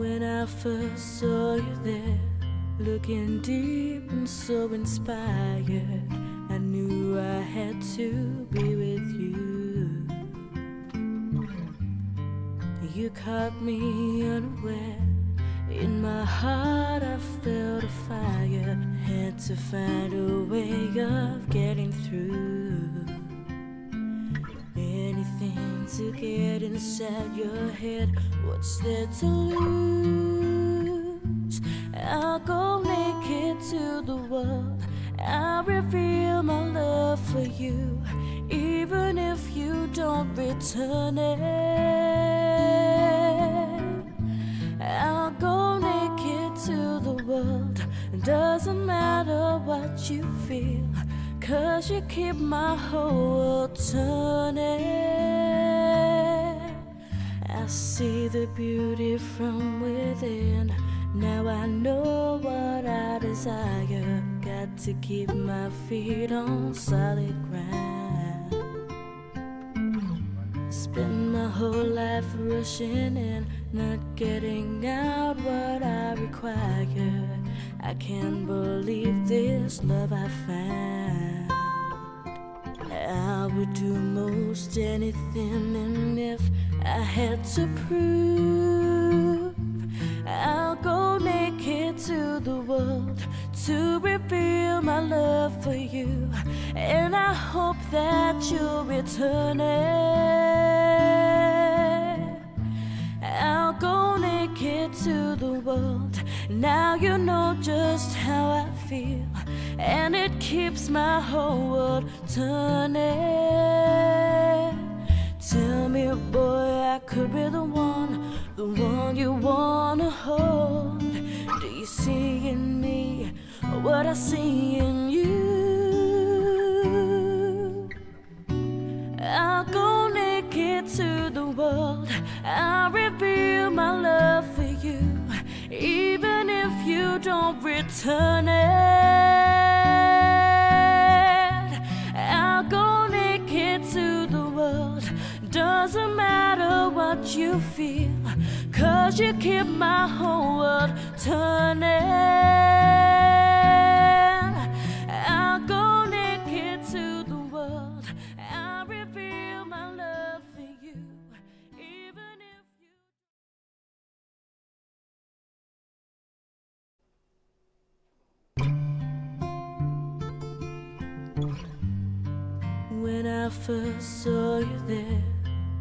When I first saw you there, looking deep and so inspired, I knew I had to be with you. You caught me unaware. In my heart, I felt a fire. Had to find a way of getting through. To get inside your head. What's there to lose? I'll go naked to the world. I'll reveal my love for you, even if you don't return it. I'll go naked to the world. Doesn't matter what you feel, cause you keep my whole world turning. See the beauty from within. Now I know what I desire. Got to keep my feet on solid ground. Spend my whole life rushing in, not getting out what I require. I can't believe this love I found. I would do most anything, and if I had to prove, I'll go naked to the world to reveal my love for you. And I hope that you'll return it. I'll go naked to the world. Now you know just how I feel. And it keeps my whole world turning. Could be the one, the one you wanna hold. Do you see in me what I see in you? I'll go naked to the world. I'll reveal my love for you, even if you don't return it. I'll go naked to the world. Doesn't matter what you feel, cause you keep my whole world turning. I'll go naked to the world. I'll reveal my love for you, even if you. When I first saw you there,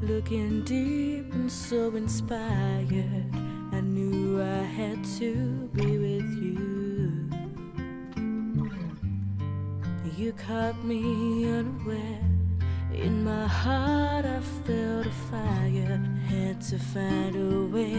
looking deep and so inspired, I knew I had to be with you. You caught me unaware. In my heart, I felt a fire. Had to find a way.